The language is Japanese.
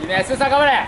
いいねさ頑張れ。